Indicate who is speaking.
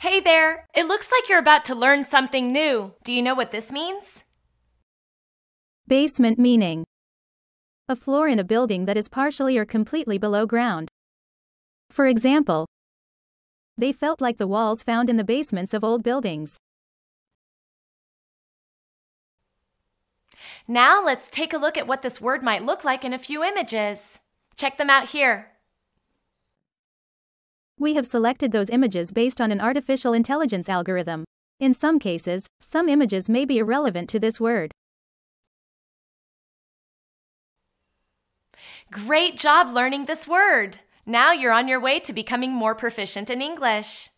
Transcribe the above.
Speaker 1: Hey there! It looks like you're about to learn something new. Do you know what this means?
Speaker 2: Basement meaning a floor in a building that is partially or completely below ground. For example, they felt like the walls found in the basements of old buildings.
Speaker 1: Now let's take a look at what this word might look like in a few images. Check them out here.
Speaker 2: We have selected those images based on an artificial intelligence algorithm. In some cases, some images may be irrelevant to this word.
Speaker 1: Great job learning this word! Now you're on your way to becoming more proficient in English.